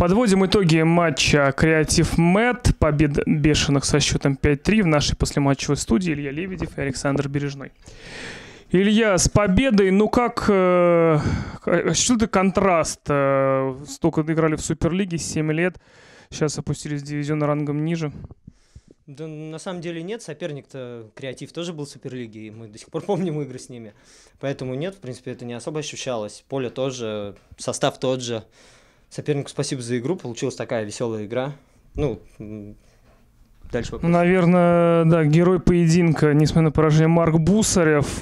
Подводим итоги матча Креатив Мэт. Победа бешеных со счетом 5-3 в нашей послематчевой студии. Илья Лебедев и Александр Бережной. Илья, с победой, ну как, э, что это контраст? Э, столько играли в Суперлиге, 7 лет, сейчас опустились в дивизион рангом ниже. Да на самом деле нет, соперник-то Креатив тоже был в Суперлиге, и мы до сих пор помним игры с ними. Поэтому нет, в принципе, это не особо ощущалось. Поле тоже, состав тот же. Сопернику спасибо за игру, получилась такая веселая игра. Ну, Дальше вопрос. Наверное, да, герой поединка, несмотря на поражение, Марк Бусарев.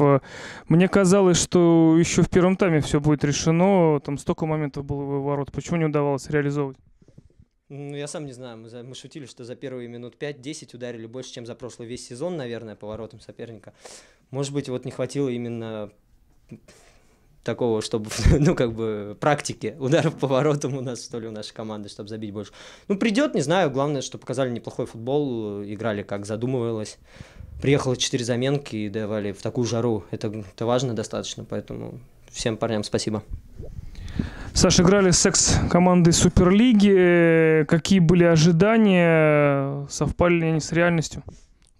Мне казалось, что еще в первом тайме все будет решено. Там столько моментов было в ворот. Почему не удавалось реализовывать? Ну, я сам не знаю. Мы, за, мы шутили, что за первые минут 5-10 ударили больше, чем за прошлый весь сезон, наверное, по воротам соперника. Может быть, вот не хватило именно такого, чтобы, ну, как бы, практики ударов по воротам у нас, что ли, у нашей команды, чтобы забить больше. Ну, придет, не знаю, главное, что показали неплохой футбол, играли как задумывалось. Приехало четыре заменки и давали в такую жару. Это, это важно достаточно, поэтому всем парням спасибо. Саша, играли с секс-командой Суперлиги. Какие были ожидания? Совпали ли они с реальностью?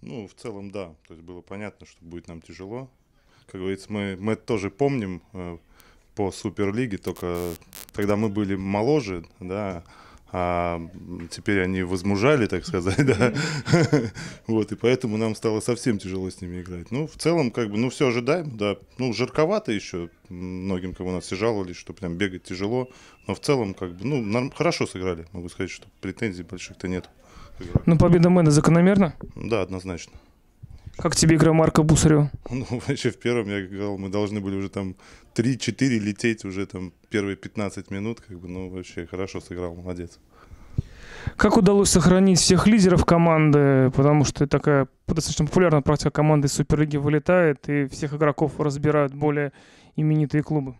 Ну, в целом, да. То есть было понятно, что будет нам тяжело как говорится, мы, мы тоже помним э, по Суперлиге, только тогда мы были моложе, да, а теперь они возмужали, так сказать, да. Вот, и поэтому нам стало совсем тяжело с ними играть. Ну, в целом, как бы, ну, все ожидаем, да. Ну, жарковато еще, многим, кого нас все жаловались, что прям бегать тяжело. Но в целом, как бы, ну, хорошо сыграли. Могу сказать, что претензий больших-то нет. Ну, победа Мэна закономерна? Да, однозначно. Как тебе игра Марка Бусарева? Ну, вообще в первом я говорил, мы должны были уже там 3-4 лететь уже там первые 15 минут, как бы, ну, вообще хорошо сыграл, молодец. Как удалось сохранить всех лидеров команды, потому что такая достаточно популярная практика команды Суперлиги вылетает, и всех игроков разбирают более именитые клубы?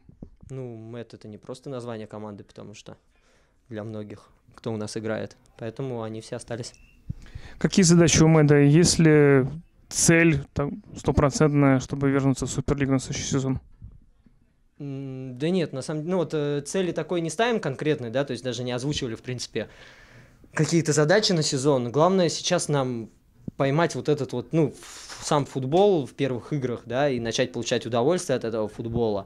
Ну, Мэтт это не просто название команды, потому что для многих, кто у нас играет. Поэтому они все остались. Какие задачи у Мэда? Если цель стопроцентная, чтобы вернуться в Суперлигу на следующий сезон? Да нет, на самом деле, ну вот э, цели такой не ставим конкретной, да, то есть даже не озвучивали, в принципе, какие-то задачи на сезон. Главное сейчас нам поймать вот этот вот, ну, сам футбол в первых играх, да, и начать получать удовольствие от этого футбола.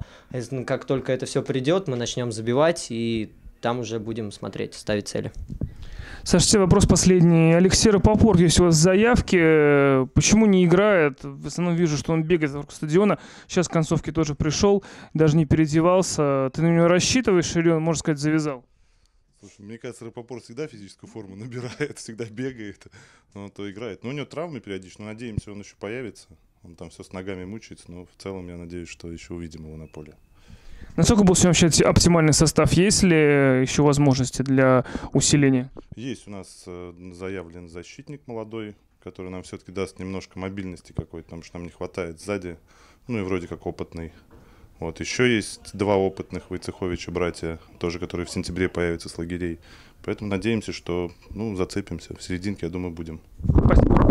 Ну, как только это все придет, мы начнем забивать, и там уже будем смотреть, ставить цели. Саша, тебе вопрос последний. Алексей Рапопорт, есть у вас заявки. Почему не играет? В основном вижу, что он бегает вокруг стадиона. Сейчас к концовке тоже пришел, даже не переодевался. Ты на него рассчитываешь или он, можно сказать, завязал? Слушай, мне кажется, Рапопорт всегда физическую форму набирает, всегда бегает, но то играет. Но у него травмы периодически, но надеемся, он еще появится. Он там все с ногами мучается, но в целом я надеюсь, что еще увидим его на поле. Насколько был сегодня вообще оптимальный состав? Есть ли еще возможности для усиления? Есть у нас э, заявлен защитник молодой, который нам все-таки даст немножко мобильности какой-то, потому что нам не хватает сзади. Ну и вроде как опытный. Вот, еще есть два опытных Войцеховича братья, тоже которые в сентябре появятся с лагерей. Поэтому надеемся, что ну, зацепимся. В серединке, я думаю, будем. Спасибо.